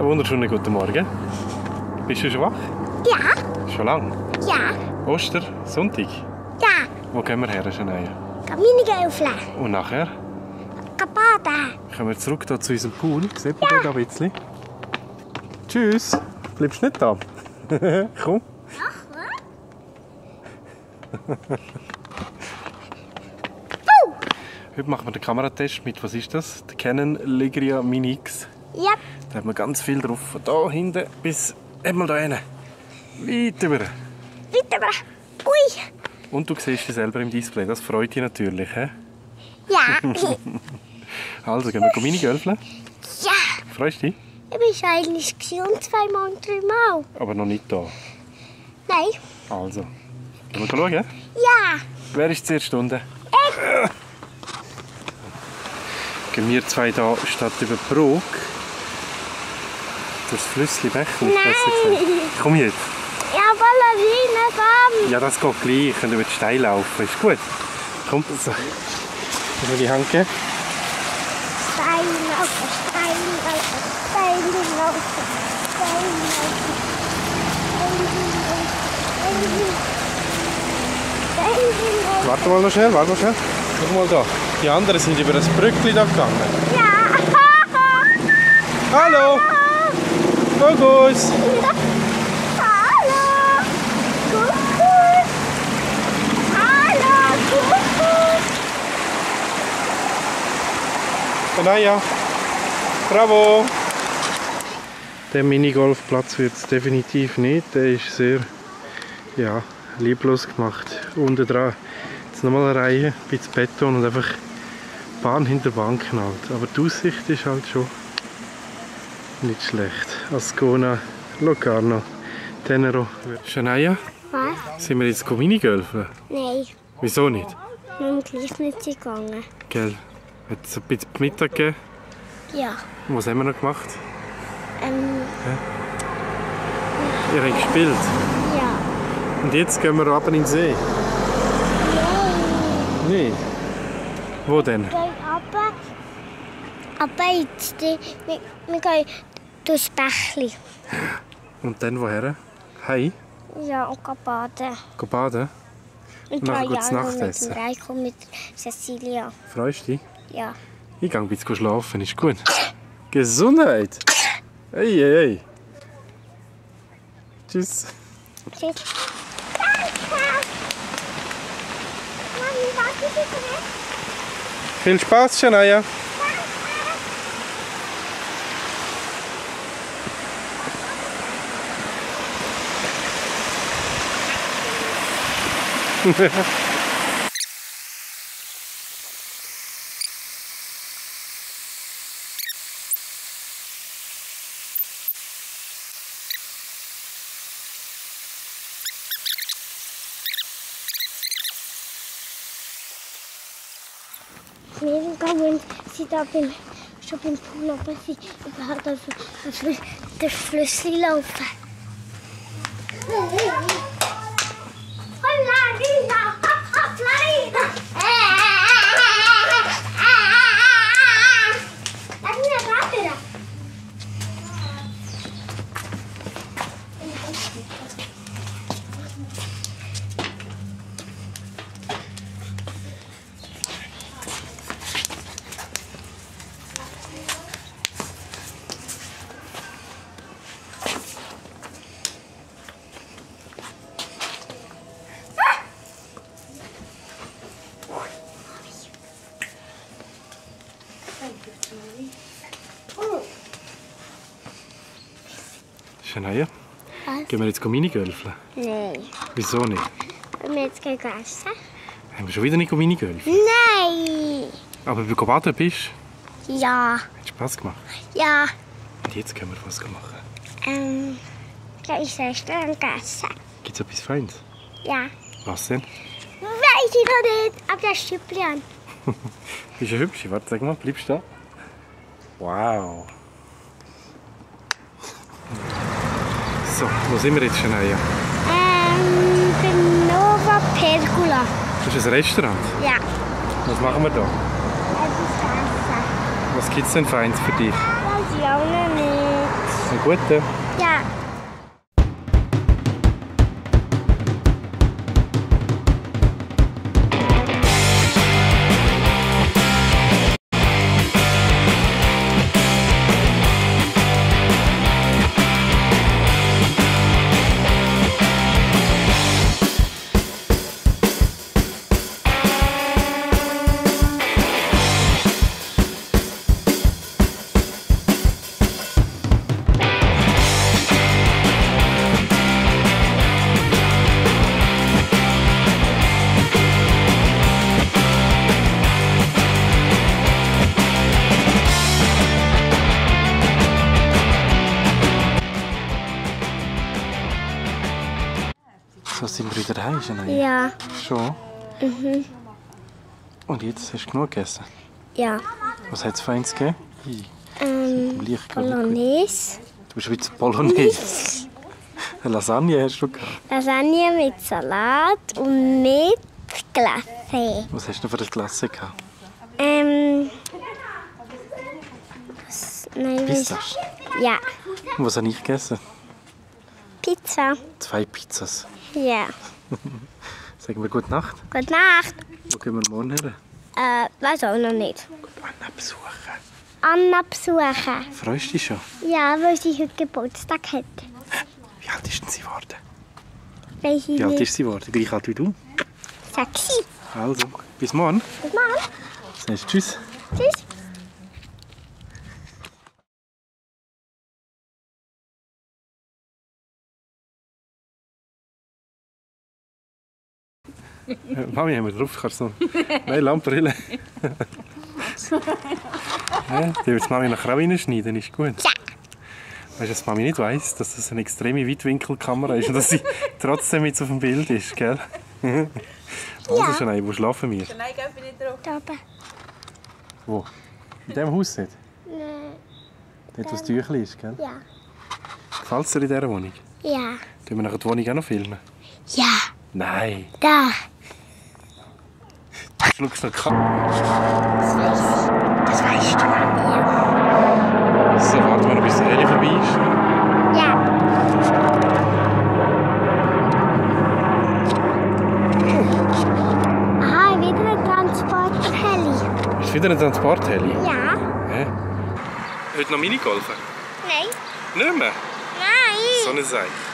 Einen wunderschönen guten Morgen. Bist du schon wach? Ja, Schon lang? ja, Oster, Sonntag. ja. Wo gehen wir her, Shania? Kaminengelfle. Und nachher Kapada. kommen wir zurück hier zu unserem Pool. Sieht man dort ein bisschen? Tschüss. Bleibst du nicht da? Komm. Heute machen wir den Kameratest mit, was ist das? Der Canon Ligria Mini X. Ja, Da hat man ganz viel drauf. Von da hinten bis einmal da hinten. Weit über. weiter. Ui. Und du siehst dich selber im Display. Das freut dich natürlich. He? Ja, Also, gehen wir Mini-Gölfeln. ja. Freust du dich? Ich bin eigentlich gesund zweimal und dreimal. Aber noch nicht da. Nein. Also, gehen wir schauen. Ja. Wer ist zuerst Stunde? Gehen wir zwei da statt über die Brücke. Durchs Flüssli Bächli, gesagt. Komm jetzt. Ja, Ballerina, komm. Ja, das geht gleich. Können wir den Stein laufen. Ist gut. Komm, so. Du die Hand geben? Stein laufen, Stein laufen, Stein laufen, Stein laufen. Stein Warte mal noch schnell, warte mal schnell. Schau mal da. Die anderen sind über das Brückli da gegangen. Ja. Hallo! Fokus! Hallo. Kuckuck. Hallo, Kuckuck. Anaya! Bravo! Der Minigolfplatz wird es definitiv nicht. Der ist sehr ja, lieblos gemacht. Unten dran jetzt nochmal eine Reihe, ein bisschen Beton und einfach Bahn hinter Bahn knallt. Aber die Aussicht ist halt schon nicht schlecht. Ascona, Locarno, Tenero. Shania, Was? sind wir jetzt Minigolfen? Nein, Wieso nicht? wir sind gleich nicht gegangen. Gell? Hat es ein bisschen Mittag gegeben? Ja. Und Was haben wir noch gemacht? Ähm, Ihr habt gespielt. ja. Und jetzt gehen wir runter in den See. Nicht? Wo denn? Wir gehen runter. Aber jetzt, die- wir, wir gehen durchs Bächli. Und dann woher? Heim? Ja, und gehen baden. Gehen baden? Mit Nachher drei gutes Jahren mit Nachtessen. dem Reiko und mit Cecilia. Freust du dich? Ja. Ich gehe ein bisschen schlafen, ist gut. Gesundheit! Hey, hey, hey! Tschüss! Tschüss. Danke. Mami, warte bitte. Viel Spaß, Shania! Gehen sie da beim, schon beim Pool, aber sie überhaupt auf, auf das Flüssli laufen. Shania, Was? gehen wir jetzt Minigolfen? Nein. Wieso nicht? Wollen wir jetzt gegessen? Haben wir schon wieder nicht Minigolfen? Nein! Aber wenn du baden bist, Ja, hat Spaß gemacht. ja. Und jetzt können wir was machen. Ähm, gleich Restaurant gegessen. Gibt es etwas Feines? Ja. Was denn? Weiß ich noch nicht, aber das Stüppli an. Bist du hübsch? Warte, sag mal, bleibst du da? Wow. So, wo sind wir jetzt schon? Ja. Ähm, beim Nova Pergola. Das ist ein Restaurant. Ja. Was machen wir da? Was gibt es denn Feins für dich? Weiß ich auch noch nicht. Einen guten. Ja. Wieder daheim, Janine. Ja. Schon? Und jetzt hast du genug gegessen? Ja. Was hat es für eins gegeben? Ähm. Bolognese. Du bist Schweizer Bolognese. Lasagne hast du gehabt. Lasagne mit Salat und mit Glacé. Was hast du für eine Klasse gehabt? Ähm. Was, nein? Pistache. Ja. Und was habe ich gegessen? Pizza. Zwei Pizzas. Ja. Sagen wir gute Nacht. Gute Nacht. Wo gehen wir morgen her? Äh, weiß auch noch nicht. Anna besuchen. Anna besuchen. Freust du dich schon? Ja, weil sie heute Geburtstag hat. Wie alt ist denn sie geworden? Weiß Wie alt ist sie geworden? Gleich alt wie du. Sexy. Also, bis morgen. Bis morgen. Sagst Tschüss. Tschüss. Mami, haben wir drauf? Kannst du noch... Nein, Lampenbrille. ja, die wird Mami nachher auch reinschneiden, ist gut. Ja. Weißt du, dass Mami nicht weiss, dass das eine extreme Weitwinkelkamera ist und dass sie trotzdem jetzt auf dem Bild ist, gell? also, Ja. Janine, wo schlafen wir? Nein, geh bin ich drauf. Da oben. Wo? In diesem Haus nicht? Nein. Dort, wo das Tüchli ist, gell? Ja. Gefällt es dir in dieser Wohnung? Ja. Tun wir nachher die Wohnung auch noch filmen? Ja. Nein. Da. Noch Ka Das ich. Das weißt du. Ja. So, warten wir noch, bis der Heli vorbei ist. Ja. Aha, wieder ein Transporter-Heli. Ist wieder ein Transportheli? Ja. Hä? Heute noch Minigolfen? Nein. Nicht mehr? Nein. So eine Sache.